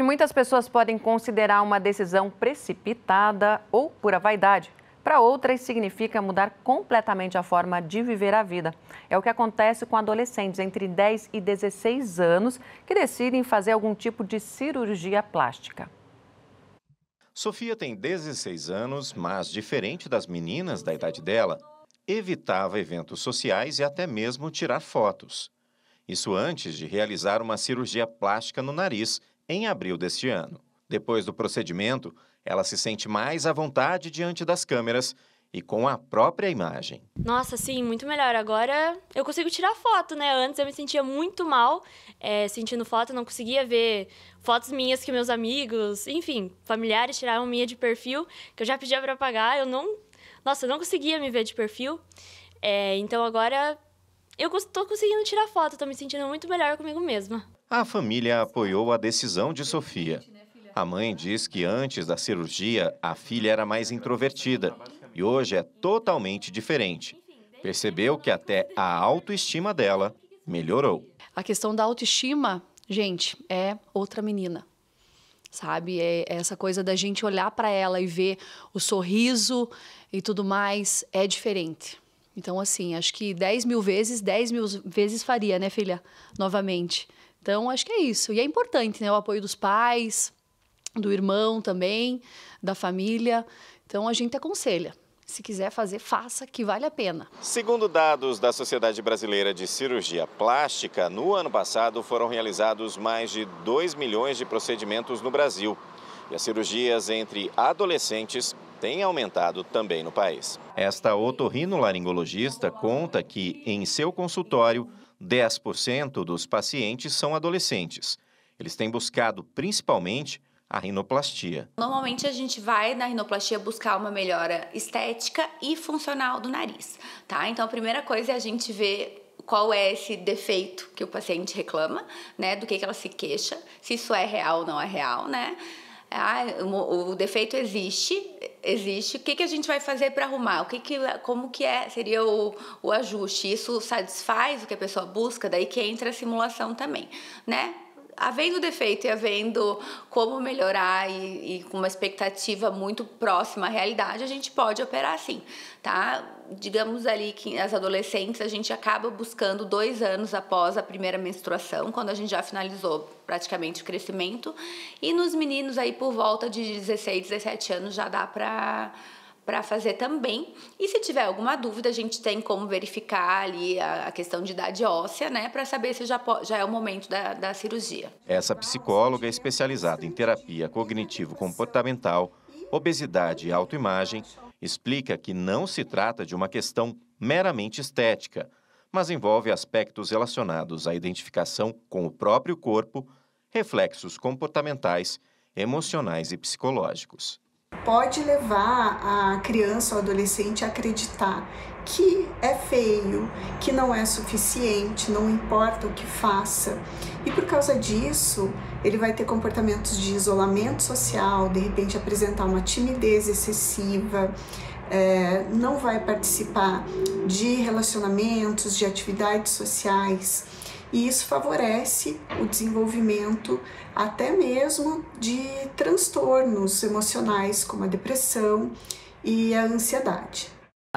que muitas pessoas podem considerar uma decisão precipitada ou pura vaidade. Para outras, significa mudar completamente a forma de viver a vida. É o que acontece com adolescentes entre 10 e 16 anos que decidem fazer algum tipo de cirurgia plástica. Sofia tem 16 anos, mas diferente das meninas da idade dela, evitava eventos sociais e até mesmo tirar fotos. Isso antes de realizar uma cirurgia plástica no nariz em abril deste ano. Depois do procedimento, ela se sente mais à vontade diante das câmeras e com a própria imagem. Nossa, sim, muito melhor. Agora eu consigo tirar foto, né? Antes eu me sentia muito mal é, sentindo foto, não conseguia ver fotos minhas que meus amigos, enfim, familiares tiraram minha de perfil, que eu já pedia para pagar, eu não. Nossa, eu não conseguia me ver de perfil. É, então agora eu estou conseguindo tirar foto, estou me sentindo muito melhor comigo mesma. A família apoiou a decisão de Sofia. A mãe diz que antes da cirurgia a filha era mais introvertida e hoje é totalmente diferente. Percebeu que até a autoestima dela melhorou. A questão da autoestima, gente, é outra menina. Sabe? É essa coisa da gente olhar para ela e ver o sorriso e tudo mais é diferente. Então, assim, acho que 10 mil vezes, 10 mil vezes faria, né, filha? Novamente. Então, acho que é isso. E é importante, né? O apoio dos pais, do irmão também, da família. Então, a gente aconselha. Se quiser fazer, faça, que vale a pena. Segundo dados da Sociedade Brasileira de Cirurgia Plástica, no ano passado foram realizados mais de 2 milhões de procedimentos no Brasil. E as cirurgias entre adolescentes têm aumentado também no país. Esta otorrinolaringologista conta que, em seu consultório, 10% dos pacientes são adolescentes. Eles têm buscado, principalmente, a rinoplastia. Normalmente a gente vai na rinoplastia buscar uma melhora estética e funcional do nariz, tá? Então a primeira coisa é a gente ver qual é esse defeito que o paciente reclama, né? Do que, que ela se queixa, se isso é real ou não é real, né? Ah, o, o defeito existe, existe. O que, que a gente vai fazer para arrumar? O que, que como que é seria o, o ajuste? Isso satisfaz o que a pessoa busca? Daí que entra a simulação também, né? Havendo defeito e havendo como melhorar e, e, com uma expectativa muito próxima à realidade, a gente pode operar sim, tá? Digamos ali que as adolescentes a gente acaba buscando dois anos após a primeira menstruação, quando a gente já finalizou praticamente o crescimento, e nos meninos aí por volta de 16, 17 anos já dá para para fazer também. E se tiver alguma dúvida, a gente tem como verificar ali a, questão de idade óssea, né, para saber se já, já é o momento da, da cirurgia. Essa psicóloga é especializada em terapia cognitivo-comportamental, obesidade e autoimagem explica que não se trata de uma questão meramente estética, mas envolve aspectos relacionados à identificação com o próprio corpo, reflexos comportamentais, emocionais e psicológicos pode levar a criança ou adolescente a acreditar que é feio, que não é suficiente, não importa o que faça. E por causa disso, ele vai ter comportamentos de isolamento social, de repente apresentar uma timidez excessiva, é, não vai participar de relacionamentos, de atividades sociais e isso favorece o desenvolvimento até mesmo de transtornos emocionais como a depressão e a ansiedade.